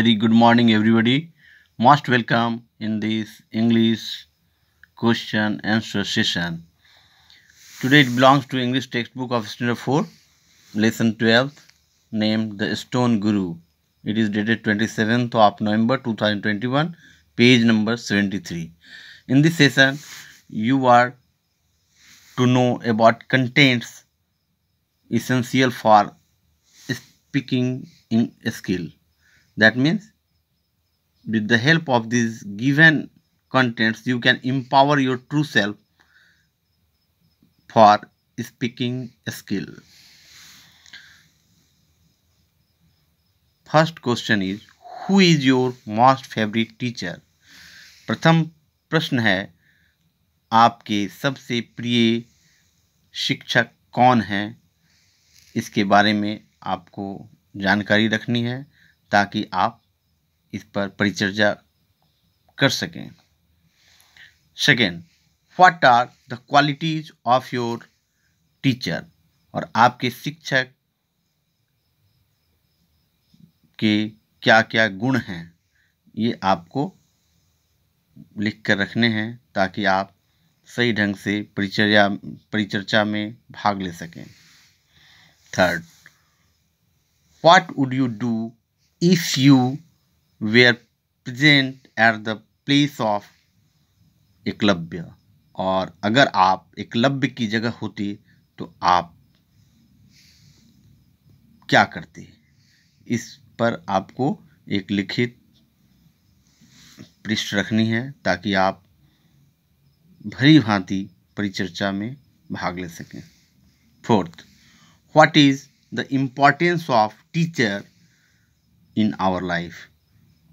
Very good morning, everybody. Most welcome in this English question answer session. Today it belongs to English textbook of Standard 4, Lesson 12, named The Stone Guru. It is dated 27th of November 2021, page number 73. In this session, you are to know about contents essential for speaking in a skill. That means with the help of these given contents, you can empower your true self for speaking skill. First question is who is your most favorite teacher? प्रथम प्रश्न है आपके सबसे प्रिय शिक्षक कौन हैं इसके बारे में आपको जानकारी रखनी है ताकि आप इस पर परिचर्चा कर सकें। Second what are the qualities of your teacher और आपके शिक्षक के क्या क्या गुण हैं? ये आपको लिख कर रखने हैं ताकि आप सही ढंग से परिचर्या, परिचर्चा में भाग ले सकें। Third what would you do if you were present at the place of Eklavya, और अगर आप एकलव्य की जगह होती तो आप क्या करते? इस पर आपको एक लिखित पृष्ठ रखनी है, ताकि आप भरी भांति परिचर्चा में भाग ले सकें। Fourth what is the importance of teacher in our life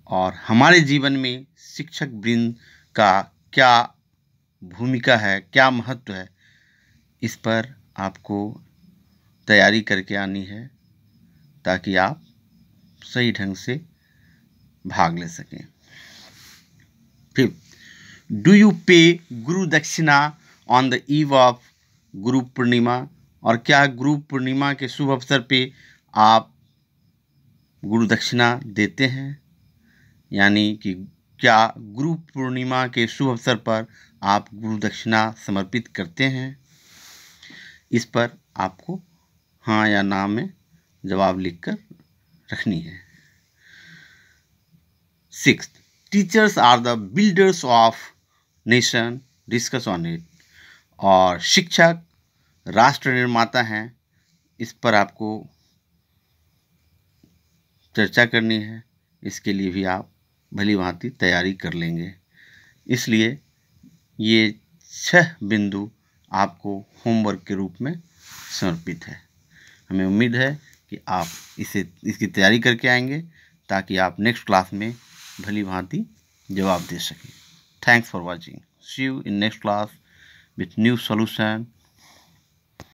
और हमारे जीवन में शिक्षक वृंद का क्या भूमिका है, क्या महत्व है, इस पर आपको तैयारी करके आनी है, ताकि आप सही ढंग से भाग ले सकें। फिर डू यू पे गुरु दक्षिणा on the eve of Guru Purnima और क्या गुरु पूर्णिमा के शुभ अवसर पे आप गुरु दक्षिणा देते हैं, यानी कि क्या गुरु पूर्णिमा के शुभ अवसर पर आप गुरु दक्षिणा समर्पित करते हैं? इस पर आपको हाँ या ना में जवाब लिखकर रखनी है। Six teachers are the builders of nation discuss on it और शिक्षक, राष्ट्र निर्माता हैं, इस पर आपको चर्चा करनी है, इसके लिए भी आप भली भांति तैयारी कर लेंगे। इसलिए ये छह बिंदु आपको होमवर्क के रूप में समर्पित है। हमें उम्मीद है कि आप इसे, इसकी तैयारी करके आएँगे, ताकि आप नेक्स्ट क्लास में भली भांति जवाब दे सकें। Thanks for watching. See you in next class with new solution